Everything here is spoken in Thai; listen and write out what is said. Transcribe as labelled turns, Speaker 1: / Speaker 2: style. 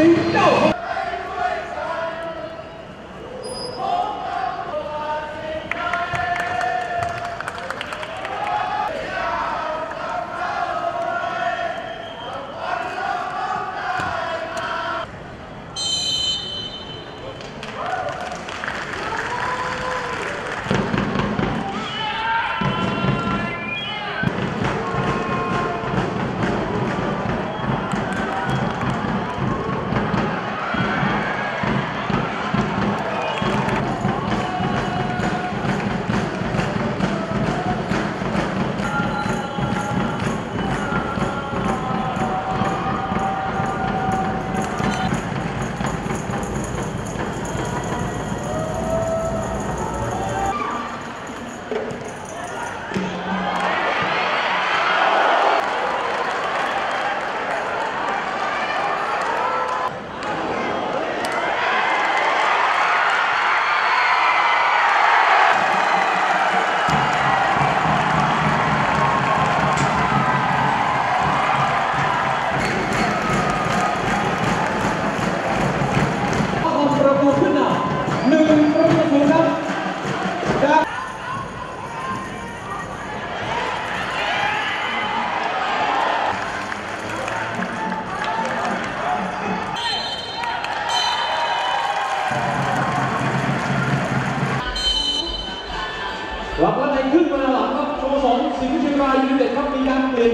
Speaker 1: Steve. No. มาอยู่เด็กครับมีการเปลี่ยน